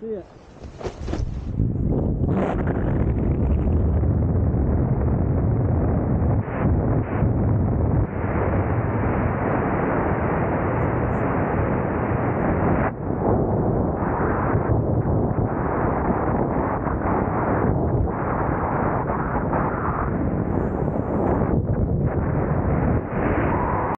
对。